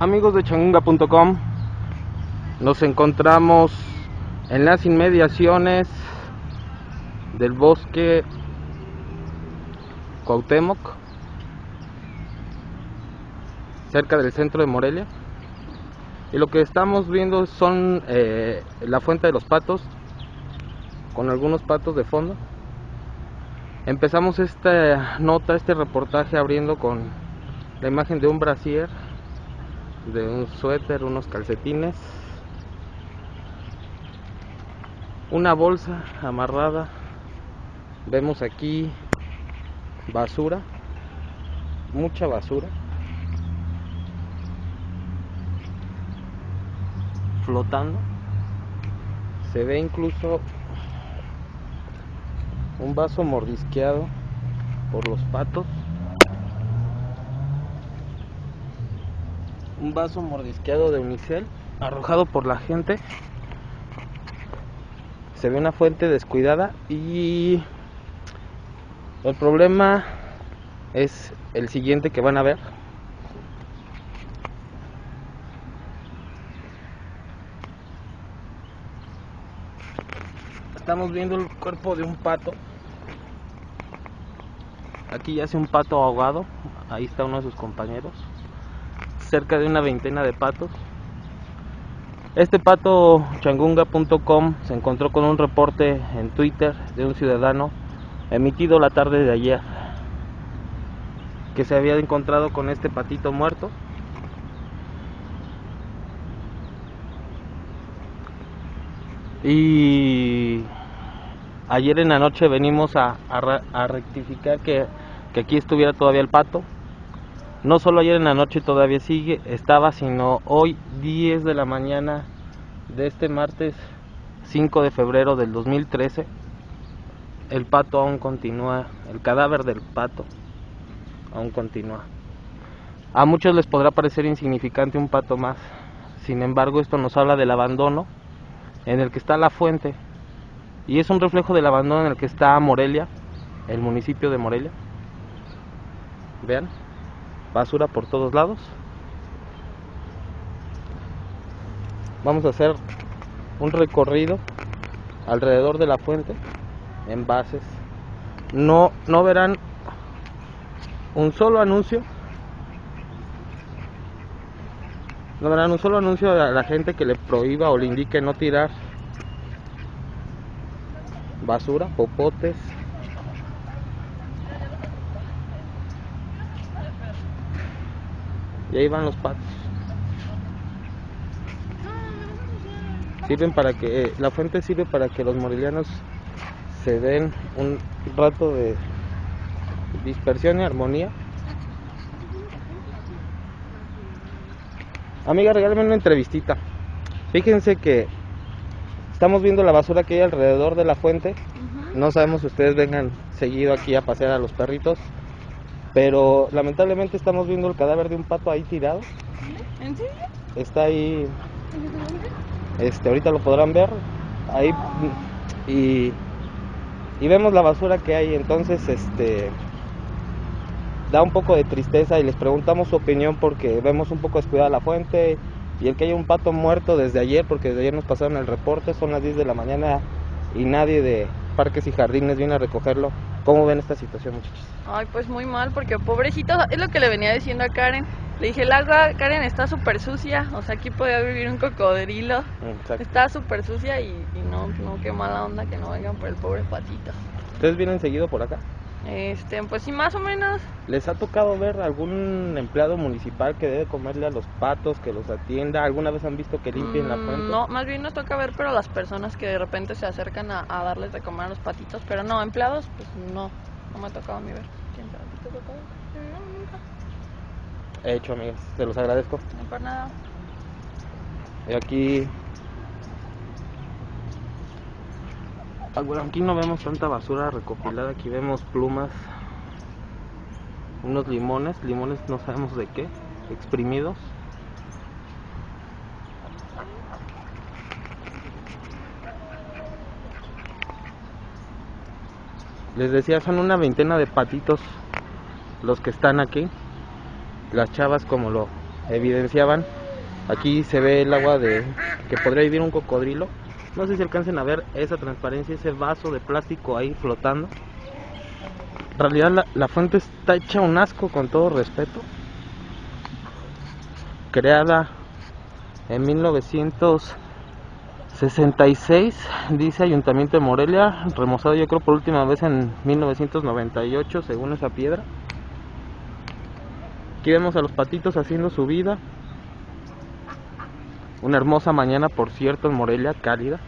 Amigos de changunga.com, nos encontramos en las inmediaciones del bosque Cuauhtémoc, cerca del centro de Morelia. Y lo que estamos viendo son eh, la fuente de los patos, con algunos patos de fondo. Empezamos esta nota, este reportaje abriendo con la imagen de un brasier, de un suéter, unos calcetines, una bolsa amarrada. Vemos aquí basura, mucha basura. flotando. Se ve incluso un vaso mordisqueado por los patos. Un vaso mordisqueado de unicel arrojado por la gente. Se ve una fuente descuidada y el problema es el siguiente que van a ver. Estamos viendo el cuerpo de un pato. Aquí yace un pato ahogado. Ahí está uno de sus compañeros. Cerca de una veintena de patos. Este pato changunga.com se encontró con un reporte en Twitter de un ciudadano emitido la tarde de ayer que se había encontrado con este patito muerto. Y ayer en la noche venimos a, a, rectificar que, que, aquí estuviera todavía el pato. No solo ayer en la noche todavía sigue, estaba, sino hoy 10 de la mañana de este martes 5 de febrero del 2013. El pato aún continúa, el cadáver del pato aún continúa. A muchos les podrá parecer insignificante un pato más, sin embargo esto nos habla del abandono en el que está la fuente y es un reflejo del abandono en el que está Morelia, el municipio de Morelia. Vean, basura por todos lados. Vamos a hacer un recorrido alrededor de la fuente, envases. No, no verán un solo anuncio. No verán un solo anuncio a la gente que le prohíba o le indique no tirar basura, popotes. Y ahí van los patos. Sirven para que, eh, la fuente sirve para que los morelianos se den un rato de dispersión y armonía. Amiga, regálame una entrevistita. Fíjense que estamos viendo la basura que hay alrededor de la fuente. No sabemos si ustedes vengan seguido aquí a pasear a los perritos. Pero lamentablemente estamos viendo el cadáver de un pato ahí tirado. ¿En serio? Está ahí. Este, ahorita lo podrán ver. Ahí. Y, y vemos la basura que hay. Entonces, este. Da un poco de tristeza y les preguntamos su opinión porque vemos un poco descuidada la fuente y el que haya un pato muerto desde ayer, porque desde ayer nos pasaron el reporte, son las 10 de la mañana y nadie de parques y jardines viene a recogerlo. ¿Cómo ven esta situación, muchachos? Ay, pues muy mal, porque pobrecito, es lo que le venía diciendo a Karen. Le dije, el agua, Karen, está súper sucia, o sea, aquí podía vivir un cocodrilo. Exacto. Está súper sucia y, y no, no, qué mala onda que no vengan por el pobre patito. ¿Ustedes vienen seguido por acá? Este, pues sí, más o menos. ¿Les ha tocado ver algún empleado municipal que debe comerle a los patos, que los atienda? ¿Alguna vez han visto que limpien mm, la fuente? No, más bien nos toca ver, pero las personas que de repente se acercan a, a, darles de comer a los patitos, pero no, empleados, pues no, no me ha tocado a mí ver. ¿Quién sabe? ¿Te ha tocado? No, nunca. He hecho, amigas, se los agradezco. No, para nada. Y aquí aquí no vemos tanta basura recopilada, aquí vemos plumas, unos limones, limones no sabemos de qué, exprimidos. Les decía, son una veintena de patitos los que están aquí. Las chavas, como lo evidenciaban. Aquí se ve el agua de que podría vivir un cocodrilo. No sé si alcancen a ver esa transparencia, ese vaso de plástico ahí flotando. En realidad la, fuente está hecha un asco con todo respeto. Creada en 1966, dice Ayuntamiento de Morelia, remozado yo creo por última vez en 1998, según esa piedra. Aquí vemos a los patitos haciendo su vida. Una hermosa mañana, por cierto, en Morelia, cálida.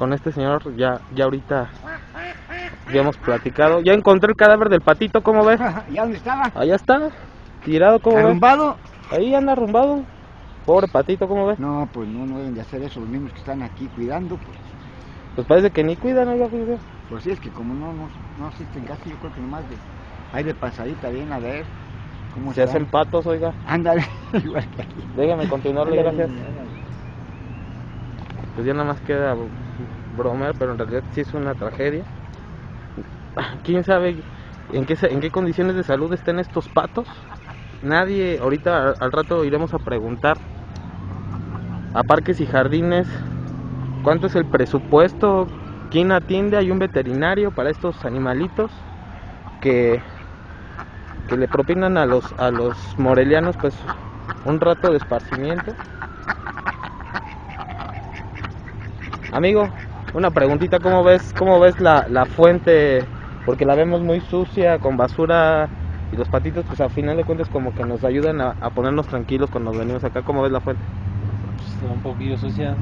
Con este señor ya, ya ahorita habíamos platicado. Ya encontré el cadáver del patito, ¿cómo ves? ¿Ya dónde estaba? Allá está, tirado, ¿cómo ves? ¿Arrumbado? Ahí anda arrumbado. Pobre patito, ¿cómo ves? No, pues no, no deben de hacer eso los mismos que están aquí cuidando, pues. Pues parece que ni cuidan, oiga. Pues sí, es que como no, no, no asisten casi, yo creo que nomás de, hay de pasadita bien a ver cómo Se están. hacen patos, oiga. Ándale, igual que aquí. Déjame continuarle, gracias. Pues ya nada más queda bromear, pero en realidad sí es una tragedia. ¿Quién sabe en qué, en qué condiciones de salud están estos patos? Nadie, ahorita al, al rato iremos a preguntar a parques y jardines cuánto es el presupuesto, quién atiende, hay un veterinario para estos animalitos que, que le propinan a los, a los morelianos pues un rato de esparcimiento. Amigo, una preguntita, ¿cómo ves, cómo ves la, la fuente? Porque la vemos muy sucia, con basura y los patitos, pues a final de cuentas como que nos ayudan a, a ponernos tranquilos cuando venimos acá. ¿Cómo ves la fuente? Pues, Está un poquillo sucia.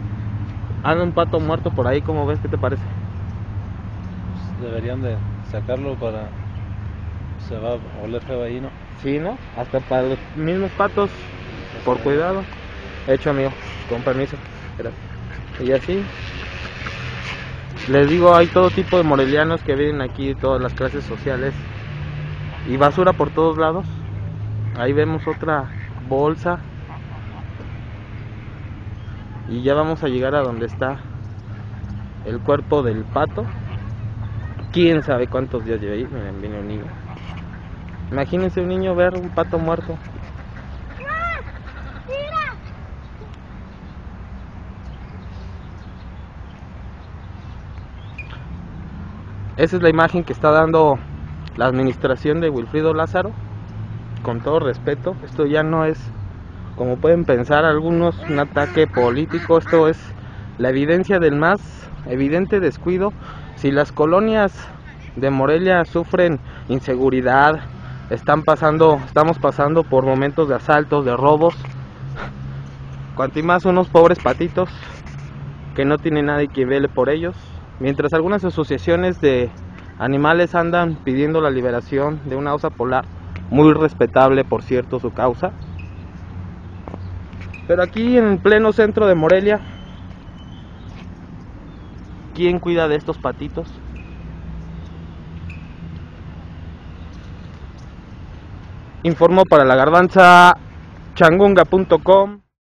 Anda un pato muerto por ahí, ¿cómo ves? ¿Qué te parece? Pues, deberían de sacarlo para... Se va a oler feo ahí, ¿no? Sí, ¿no? Hasta para los mismos patos, por cuidado. Hecho, amigo, con permiso. Gracias. Y así. Les digo, hay todo tipo de morelianos que vienen aquí, todas las clases sociales. Y basura por todos lados. Ahí vemos otra bolsa. Y ya vamos a llegar a donde está el cuerpo del pato. Quién sabe cuántos días lleva ahí. Miren, viene un niño. Imagínense un niño ver un pato muerto. Esa es la imagen que está dando la administración de Wilfrido Lázaro. Con todo respeto, esto ya no es, como pueden pensar algunos, un ataque político. Esto es la evidencia del más evidente descuido. Si las colonias de Morelia sufren inseguridad, están pasando, estamos pasando por momentos de asaltos, de robos. Cuanto más unos pobres patitos que no tiene nadie que vele por ellos. Mientras algunas asociaciones de animales andan pidiendo la liberación de una osa polar, muy respetable por cierto su causa. Pero aquí en el pleno centro de Morelia, ¿quién cuida de estos patitos? Informó para la garbanza changunga.com